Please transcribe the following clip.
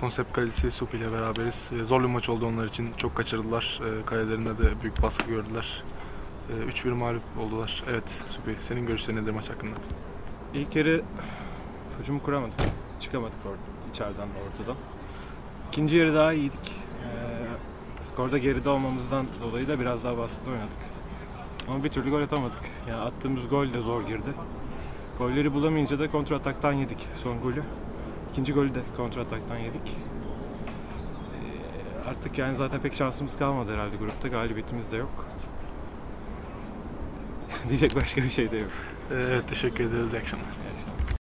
Konsept kalecisi Supi ile beraberiz. Ee, zor bir maç oldu onlar için. Çok kaçırdılar. Ee, kalelerinde de büyük baskı gördüler. Ee, 3-1 mağlup oldular. Evet Supi, senin görüşlerin nedir maç hakkında? İlk yarı hücumu kuramadık. Çıkamadık orada, içeriden de ortadan. İkinci yarı daha iyiydik. Ee, skorda geride olmamızdan dolayı da biraz daha baskılı oynadık. Ama bir türlü gol atamadık. Yani attığımız gol de zor girdi. Golleri bulamayınca da kontra ataktan yedik son golü. İkinci golü de kontra ataktan yedik. Ee, artık yani zaten pek şansımız kalmadı herhalde grupta. Galibiyetimiz de yok. Diyecek başka bir şey de yok. Evet teşekkür ederiz. İyi akşamlar. İyi akşamlar.